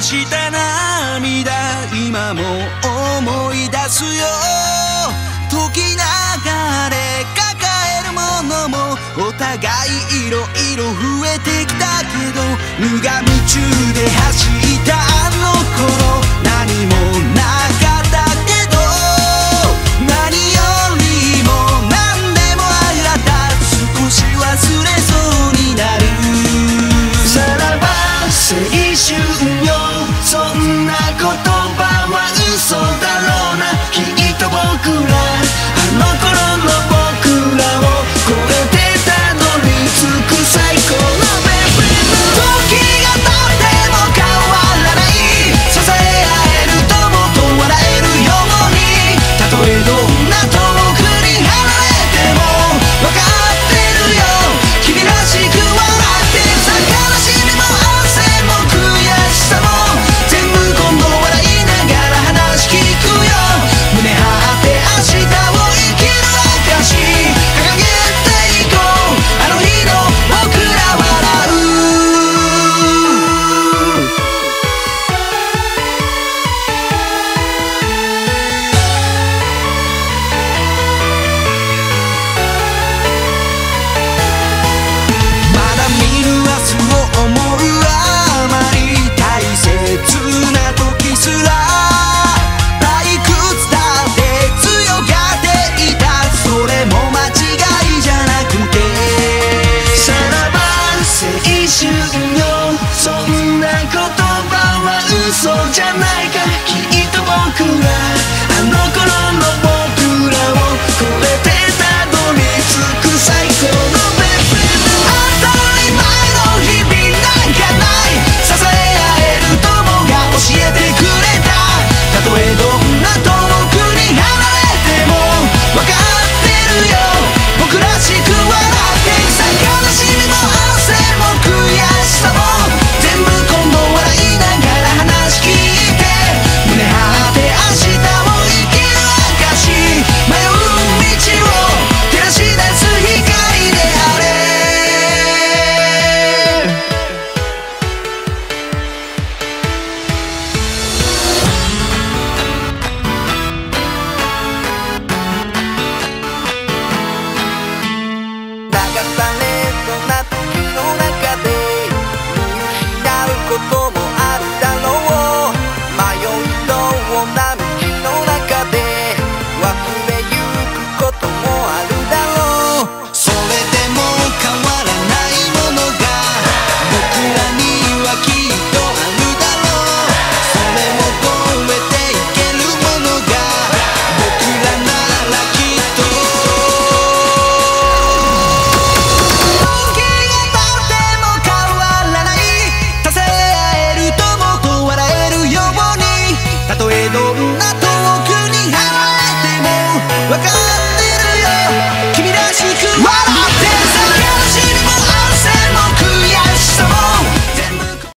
した涙今も思い出すよ。時流れ抱えるものもお互いいろいろ増えてきたけど無我夢中で走る。じゃない la casa